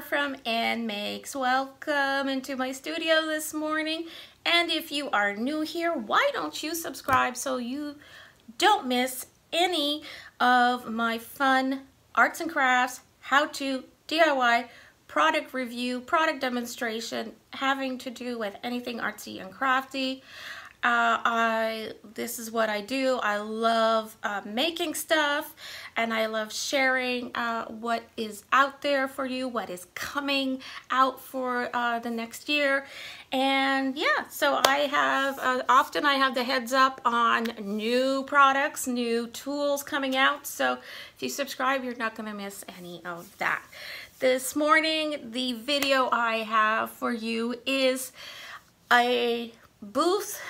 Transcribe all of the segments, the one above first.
from Ann Makes. Welcome into my studio this morning. And if you are new here, why don't you subscribe so you don't miss any of my fun arts and crafts, how to DIY, product review, product demonstration, having to do with anything artsy and crafty. Uh, I this is what I do. I love uh, making stuff and I love sharing uh, what is out there for you, what is coming out for uh, the next year. And yeah, so I have, uh, often I have the heads up on new products, new tools coming out. So if you subscribe, you're not gonna miss any of that. This morning, the video I have for you is a booth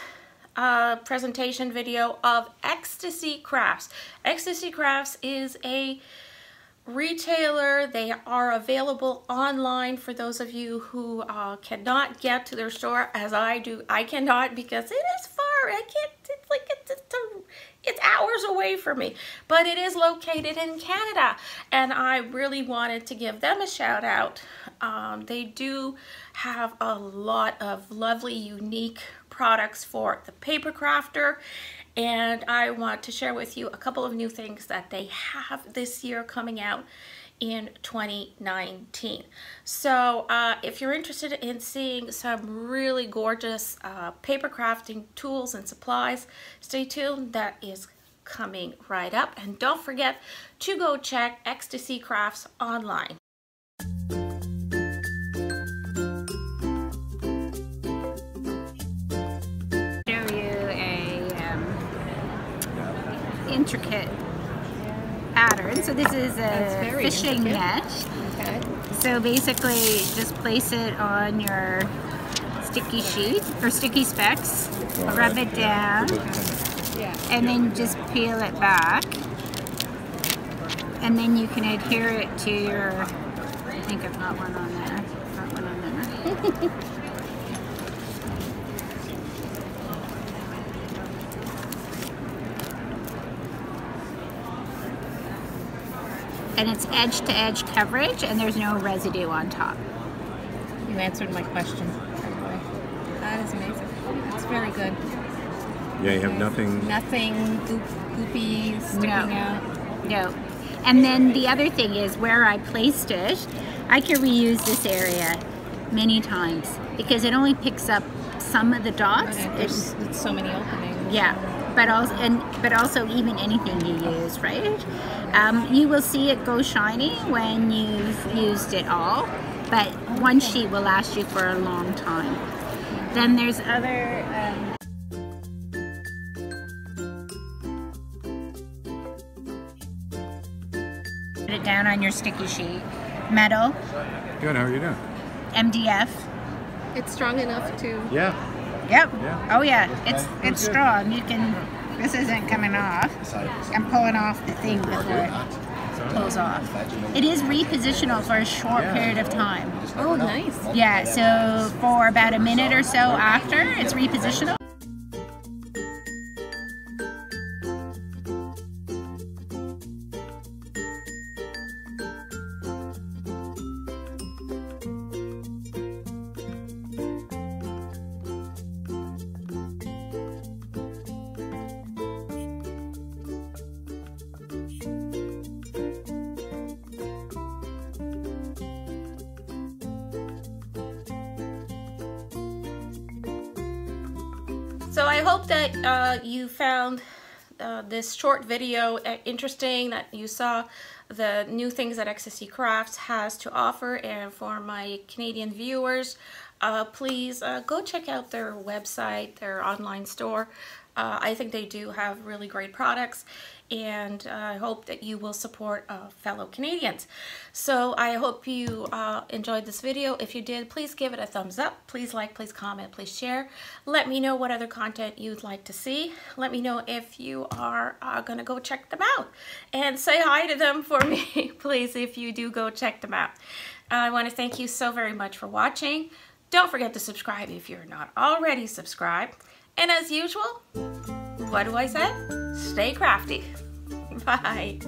uh, presentation video of Ecstasy Crafts. Ecstasy Crafts is a retailer. They are available online for those of you who uh, cannot get to their store as I do. I cannot because it is far. I can't, it's like, it's, it's, a, it's hours away from me, but it is located in Canada and I really wanted to give them a shout out. Um, they do have a lot of lovely, unique products for the paper crafter and I want to share with you a couple of new things that they have this year coming out in 2019. So uh, if you're interested in seeing some really gorgeous uh, paper crafting tools and supplies, stay tuned. That is coming right up. And don't forget to go check Ecstasy Crafts online. Intricate pattern. So this is a fishing intricate. net. Okay. So basically just place it on your sticky sheet or sticky specs, rub it down, and then just peel it back. And then you can adhere it to your, I think I've got one on there, got one on there. and it's edge to edge coverage and there's no residue on top. You answered my question. That is amazing. That's very good. Yeah, you have nothing. Nothing goop, goopy sticking no. out. No. And then the other thing is where I placed it, I can reuse this area many times because it only picks up some of the dots. Okay. There's so many openings. Yeah, but also and but also even anything you use, right? Um, you will see it go shiny when you've used it all, but one sheet will last you for a long time. Then there's other. Um, put it down on your sticky sheet. Metal. Good. How are you doing? MDF. It's strong enough to. Yeah. Yep. Yeah. Oh yeah, it's it's strong. You can. This isn't coming off. I'm pulling off the thing before it pulls off. It is repositional for a short period of time. Oh, nice. Yeah. So for about a minute or so after, it's repositional. So I hope that uh, you found uh, this short video uh, interesting, that you saw the new things that Ecstasy Crafts has to offer. And for my Canadian viewers, uh, please uh, go check out their website, their online store. Uh, I think they do have really great products and uh, I hope that you will support uh, fellow Canadians. So I hope you uh, enjoyed this video. If you did, please give it a thumbs up. Please like, please comment, please share. Let me know what other content you'd like to see. Let me know if you are uh, going to go check them out. And say hi to them for me, please, if you do go check them out. I want to thank you so very much for watching. Don't forget to subscribe if you're not already subscribed. And as usual, what do I say? Stay crafty. Bye.